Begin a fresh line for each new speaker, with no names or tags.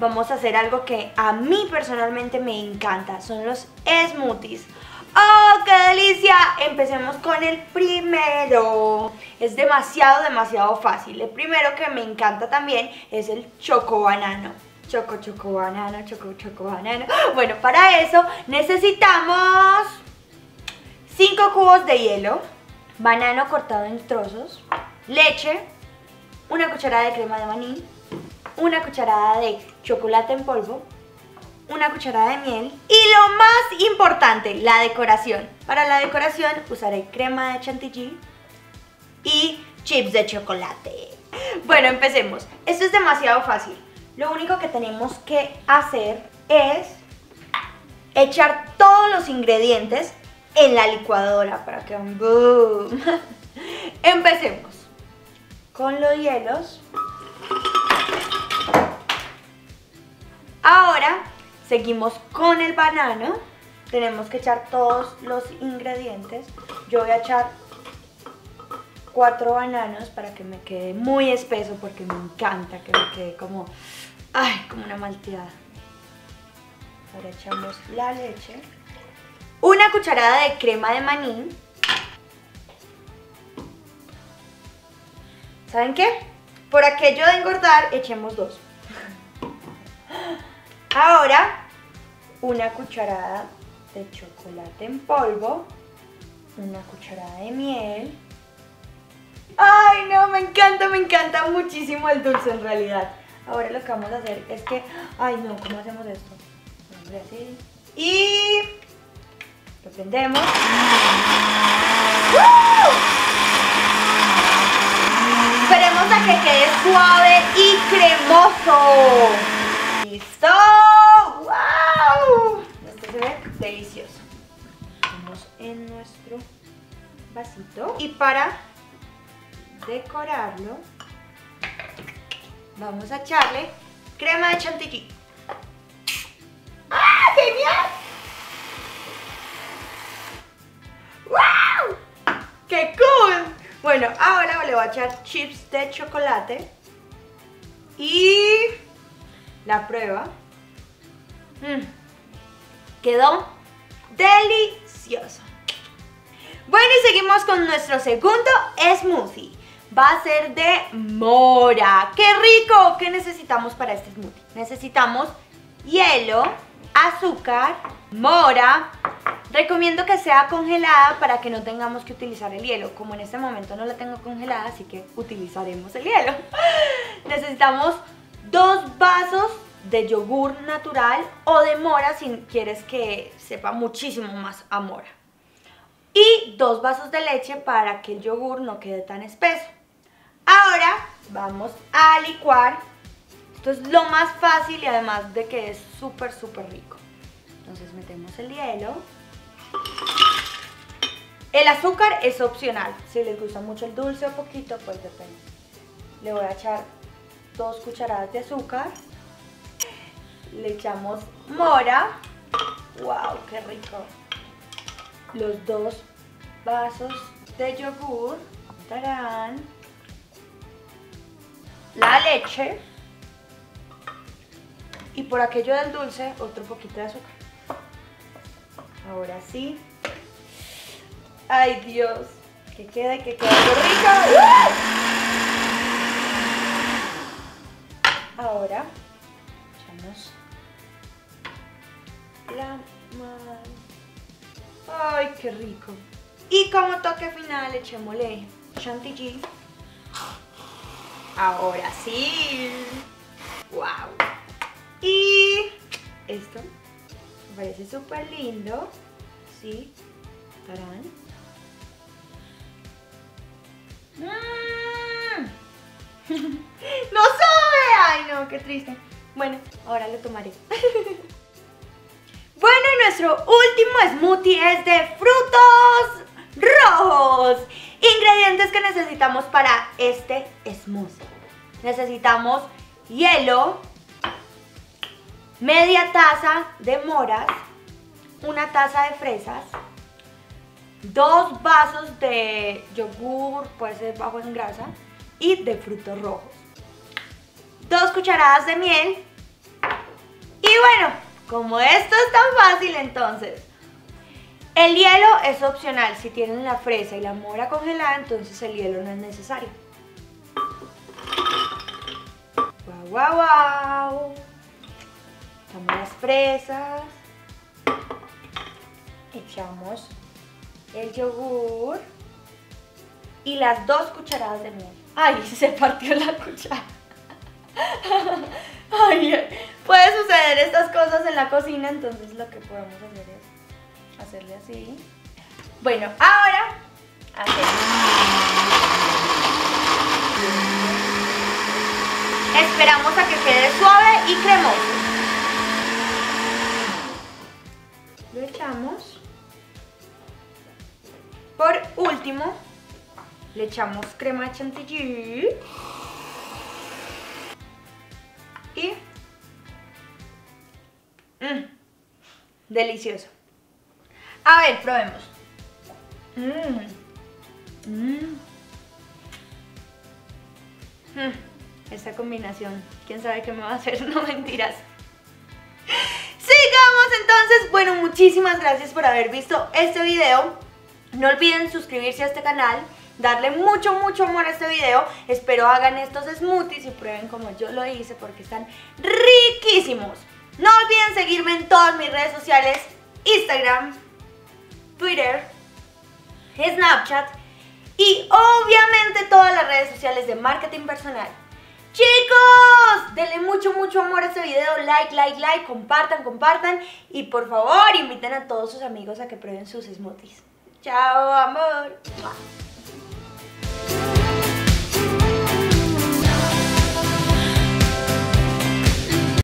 vamos a hacer algo que a mí personalmente me encanta, son los smoothies. ¡Oh, qué delicia! Empecemos con el primero. Es demasiado, demasiado fácil. El primero que me encanta también es el choco banano. Choco, choco banano, choco, choco banano. Bueno, para eso necesitamos 5 cubos de hielo, banano cortado en trozos, leche, una cucharada de crema de maní, una cucharada de chocolate en polvo, una cucharada de miel y lo más importante, la decoración. Para la decoración usaré crema de chantilly y chips de chocolate. Bueno, empecemos. Esto es demasiado fácil. Lo único que tenemos que hacer es echar todos los ingredientes en la licuadora para que un boom. Empecemos con los hielos. Ahora seguimos con el banano. Tenemos que echar todos los ingredientes. Yo voy a echar cuatro bananos para que me quede muy espeso porque me encanta que me quede como, ay, como una malteada. Ahora echamos la leche. Una cucharada de crema de maní. ¿Saben qué? Por aquello de engordar, echemos dos. Ahora, una cucharada de chocolate en polvo, una cucharada de miel. ¡Ay, no! Me encanta, me encanta muchísimo el dulce en realidad. Ahora lo que vamos a hacer es que... ¡Ay, no! ¿Cómo hacemos esto? Así. Y... Lo prendemos. Esperemos a que quede suave y cremoso. ¡Listo! ¡Wow! Esto se ve delicioso. Vamos en nuestro vasito. Y para decorarlo, vamos a echarle crema de chantilly. ¡Ah, genial! ¡Wow! ¡Qué cool! Bueno, ahora le voy a echar chips de chocolate y la prueba. Mm. Quedó delicioso. Bueno, y seguimos con nuestro segundo smoothie. Va a ser de mora. ¡Qué rico! ¿Qué necesitamos para este smoothie? Necesitamos hielo, azúcar, mora. Recomiendo que sea congelada para que no tengamos que utilizar el hielo. Como en este momento no la tengo congelada, así que utilizaremos el hielo. Necesitamos dos vasos de yogur natural o de mora si quieres que sepa muchísimo más a mora. Y dos vasos de leche para que el yogur no quede tan espeso. Ahora vamos a licuar. Esto es lo más fácil y además de que es súper, súper rico. Entonces metemos el hielo. El azúcar es opcional. Si les gusta mucho el dulce o poquito, pues depende. Le voy a echar dos cucharadas de azúcar. Le echamos mora. ¡Wow! ¡Qué rico! Los dos vasos de yogur. ¡Tarán! La leche. Y por aquello del dulce, otro poquito de azúcar. Ahora sí. ¡Ay, Dios! Que quede, que quede rico. Ahora echamos la mal. ¡Ay, qué rico! Y como toque final, echémosle chantilly. Ahora sí. ¡Wow! Y esto me parece súper lindo. ¿Sí? ¿Tarán? ¡Mmm! ¡No sabe! ¡Ay, no! ¡Qué triste! Bueno, ahora lo tomaré. nuestro último smoothie es de frutos rojos. Ingredientes que necesitamos para este smoothie. Necesitamos hielo, media taza de moras, una taza de fresas, dos vasos de yogur, puede ser bajo en grasa, y de frutos rojos. Dos cucharadas de miel, Y bueno, como esto es tan fácil entonces, el hielo es opcional. Si tienen la fresa y la mora congelada, entonces el hielo no es necesario. Wow, wow, wow. Echamos las fresas. Echamos el yogur y las dos cucharadas de miel. Ay, se partió la cuchara. Ay, puede suceder estas cosas en la cocina, entonces lo que podemos hacer es hacerle así. Bueno, ahora Esperamos a que quede suave y cremoso. Lo echamos. Por último, le echamos crema chantilly. Mmm, delicioso. A ver, probemos. Mmm. Mmm. Esta combinación, quién sabe qué me va a hacer, no mentiras. Sigamos entonces, bueno, muchísimas gracias por haber visto este video. No olviden suscribirse a este canal, darle mucho, mucho amor a este video. Espero hagan estos smoothies y prueben como yo lo hice porque están riquísimos. No olviden seguirme en todas mis redes sociales, Instagram, Twitter, Snapchat y obviamente todas las redes sociales de marketing personal. Chicos, denle mucho, mucho amor a este video, like, like, like, compartan, compartan y por favor inviten a todos sus amigos a que prueben sus smoothies. Chao, amor.